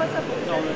Okay.